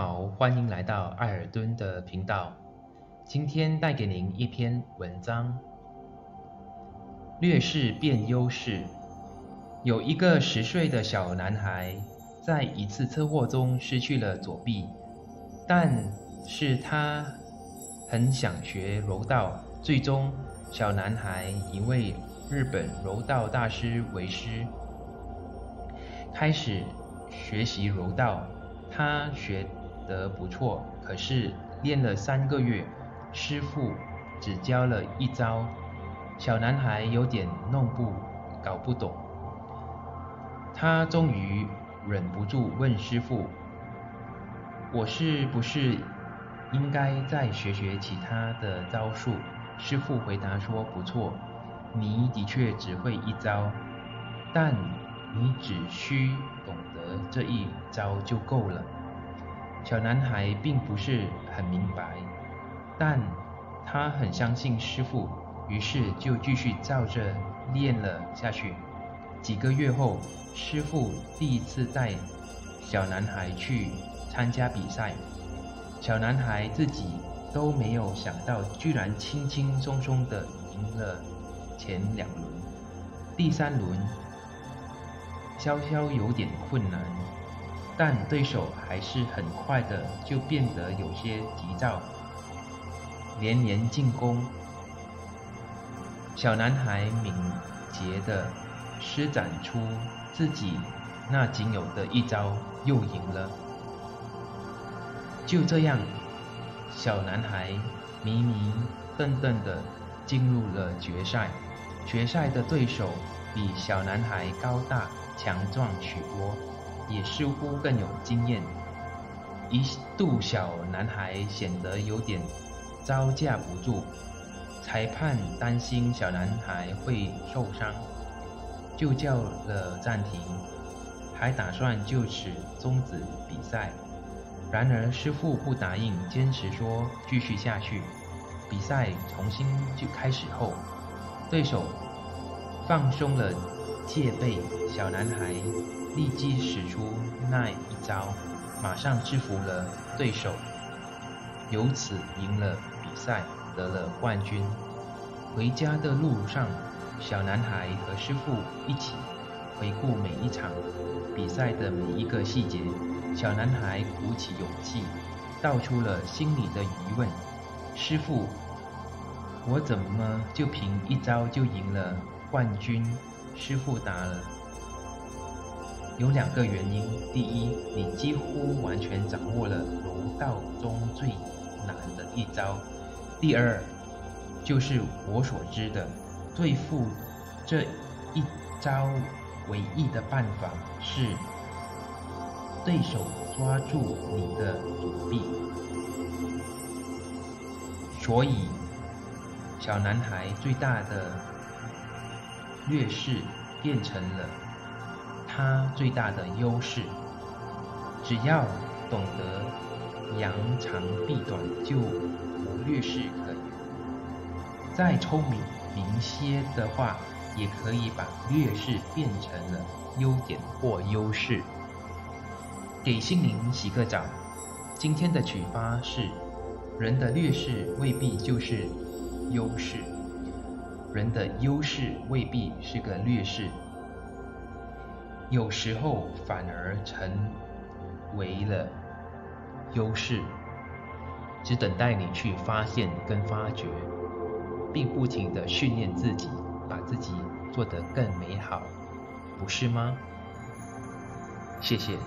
好，欢迎来到艾尔敦的频道。今天带给您一篇文章：劣势变优势。有一个十岁的小男孩，在一次车祸中失去了左臂，但是他很想学柔道。最终，小男孩一位日本柔道大师为师，开始学习柔道。他学得不错，可是练了三个月，师傅只教了一招，小男孩有点弄不搞不懂。他终于忍不住问师傅：“我是不是应该再学学其他的招数？”师傅回答说：“不错，你的确只会一招，但你只需……”懂得这一招就够了。小男孩并不是很明白，但他很相信师傅，于是就继续照着练了下去。几个月后，师傅第一次带小男孩去参加比赛，小男孩自己都没有想到，居然轻轻松松的赢了前两轮，第三轮。稍稍有点困难，但对手还是很快的就变得有些急躁，连连进攻。小男孩敏捷的施展出自己那仅有的一招，又赢了。就这样，小男孩迷迷瞪瞪的进入了决赛。决赛的对手比小男孩高大。强壮许多，也似乎更有经验。一度小男孩显得有点招架不住，裁判担心小男孩会受伤，就叫了暂停，还打算就此终止比赛。然而师傅不答应，坚持说继续下去。比赛重新就开始后，对手放松了。戒备，小男孩立即使出那一招，马上制服了对手，由此赢了比赛，得了冠军。回家的路上，小男孩和师傅一起回顾每一场比赛的每一个细节。小男孩鼓起勇气，道出了心里的疑问：“师傅，我怎么就凭一招就赢了冠军？”师傅答了：“有两个原因，第一，你几乎完全掌握了柔道中最难的一招；第二，就是我所知的，对付这一招唯一的办法是对手抓住你的左臂。所以，小男孩最大的。”劣势变成了他最大的优势。只要懂得扬长避短，就无劣势可言。再聪明明些的话，也可以把劣势变成了优点或优势。给心灵洗个澡。今天的启发是：人的劣势未必就是优势。人的优势未必是个劣势，有时候反而成为了优势，只等待你去发现跟发掘，并不停的训练自己，把自己做得更美好，不是吗？谢谢。